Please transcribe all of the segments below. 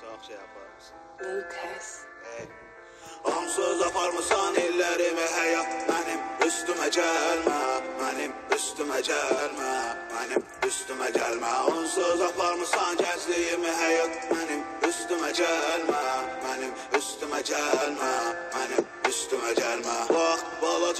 Çox şey yaparsan. Lucas. Onsuz aparmısan illərimi həyat mənim üstümə gəlmə, mənim üstümə gəlmə, mənim üstümə gəlmə. Onsuz aparmısan gəncliyimi həyat mənim üstümə gəlmə, mənim üstümə gəlmə, mənim üstümə gəlmə. Bax,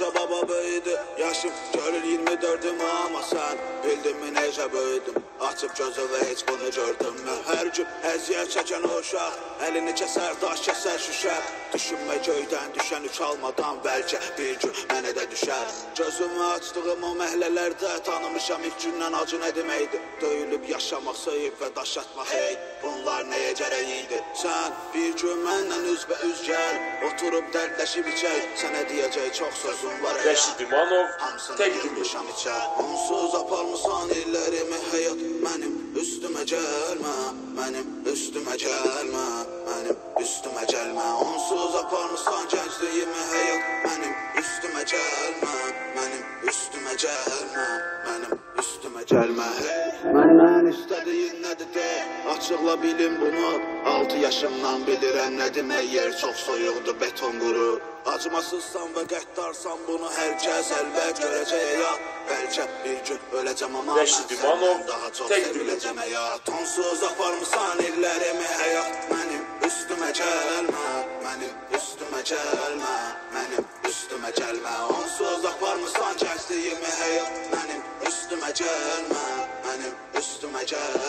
balaca baba böyüdü, yaşım görür 24-üm amma sən bildinmi necə böyüdüm? Açıb gözümü heç bunu gördünmü? Hər gün əziyyət çəkən o uşaq, əlini kəsər, daş kəsər şüşə. Düşünmə göydən düşən üç almadan bəlkə bir gün mənə də düşər. Gözümü açdığım o məhəllələrdə tanımışam ilk gündən acı nə deməkdir? Döyülüb yaşamaq, söyüb və daş atmaq hey, bunlar nəyə gərək idi? Sən bir gün məndən üzbə üz gəl, oturub dərdləşib içək, sənə deyəcək çox sözüm var. ey. Rəşid İmanov təqdim edir. Onsuz aparmısan illərimi həyat Mənim üstümə gəlmə Mənim üstümə gəlmə Mənim Onsuz aparmısan gəncliyimi həyat Mənim üstümə gəlmə Mənim üstümə gəlmə Mənim üstümə gəlmə hey. Məndən istədiyin nədir de Açıqla bilim bunu. 6 yaşımdan bilirəm nə demək yer çox soyuqdur beton quru Acımasızsan və qəddarsan bunu hər kəs əlbət görəcək ya. Bəlkə bir gün öləcəm Rəşid mən səndən daha çox seviləcəm həyat Onsuz aparmısan illərimi həyat Mənim gəlmə Mənim üstümə gəlmə Onsuz aparmısan gəncliyimi həyat Mənim üstümə gəlmə, mənim üstümə gəlmə